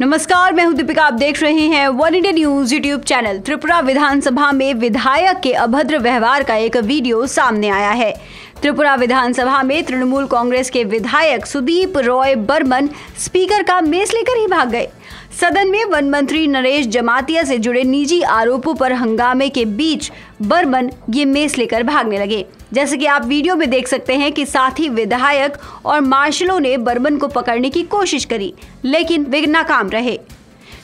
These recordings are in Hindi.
नमस्कार, मैं हूँ दीपिका। आप देख रहे हैं one India news YouTube channel Tripura विधानसभा में विधायक के अभद्र व्यवहार का एक वीडियो सामने आया है। त्रिपुरा विधानसभा में तृणमूल कांग्रेस के विधायक सुदीप रॉय बर्मन स्पीकर का मेस लेकर ही भाग गए। सदन में वन मंत्री नरेश जमातिया से जुड़े निजी आरोपों पर हंगामे के बीच बर्मन ये मेस लेकर भागने लगे। जैसे कि आप वीडियो में देख सकते हैं कि साथी विधायक और मार्शलों ने बर्मन को पकड़ने की कोशिश करी, लेकिन वे नाकाम रहे।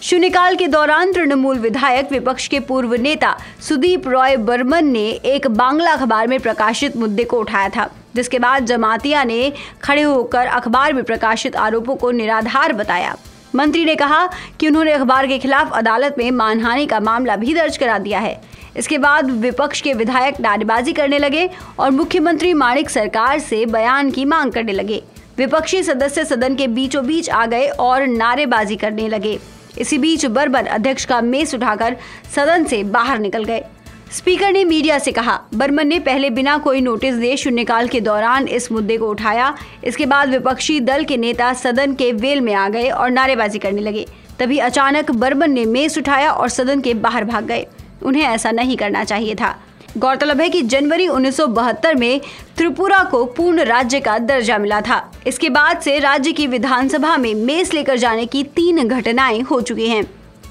शून्यकाल के दौरान तृणमूल विधायक विपक्ष के पूर्व नेता सुदीप रॉय बर्मन ने एक बांग्ला अखबार में प्रकाशित मुद्दे को उठाया था, जिसके बाद जमातिया ने खड़े होकर अखबार में प्रकाशित आरोपों को निराधार बताया। मंत्री ने कहा कि उन्होंने अखबार के खिलाफ अदालत में मानहानि का मामला भी दर्ज करा दिया है। इसके बाद विपक्ष के विधायक नारेबाजी करने लगे और मुख्यमंत्री माणिक सरकार से बयान की मांग करने लगे। विपक्षी सदस्य सदन के बीचों बीच आ गए और नारेबाजी करने लगे। इसी बीच बर्बर अध्यक्ष का मेस उठाकर सदन से बाहर निकल गए। स्पीकर ने मीडिया से कहा, बर्मन ने पहले बिना कोई नोटिस दे शून्यकाल के दौरान इस मुद्दे को उठाया। इसके बाद विपक्षी दल के नेता सदन के वेल में आ गए और नारेबाजी करने लगे। तभी अचानक बर्मन ने मेस उठाया और सदन के बाहर भाग गए। उन्हें ऐसा नहीं करना चाहिए था। गौरतलब है कि जनवरी 1972 में त्रिपुरा को पूर्ण राज्य का दर्जा मिला था। इसके बाद से राज्य की विधानसभा में मेस लेकर जाने की तीन घटनाएँ हो चुकी हैं।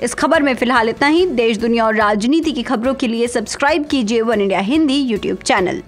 इस खबर में फ़िलहाल इतना ही। देश, दुनिया और राजनीति की खबरों के लिए सब्सक्राइब कीजिए one India Hindi YouTube channel.